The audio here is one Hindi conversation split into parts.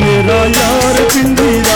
मेरा यार पिंजरा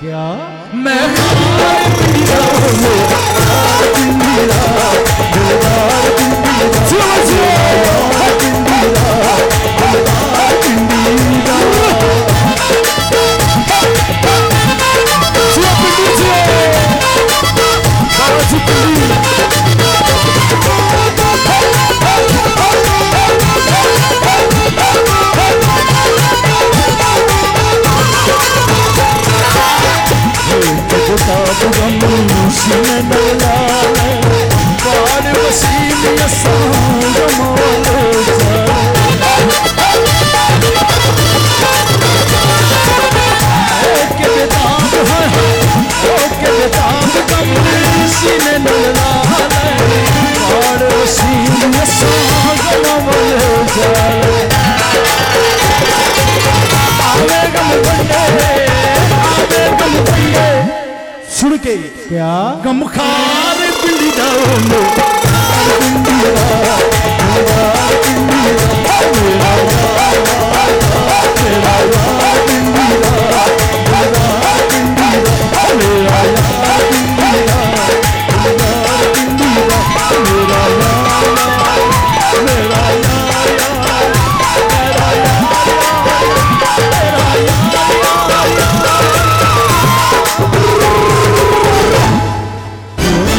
क्या? मैं हाँ। सी के क्या? गमखार पिंडी जाओ